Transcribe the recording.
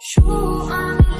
树啊。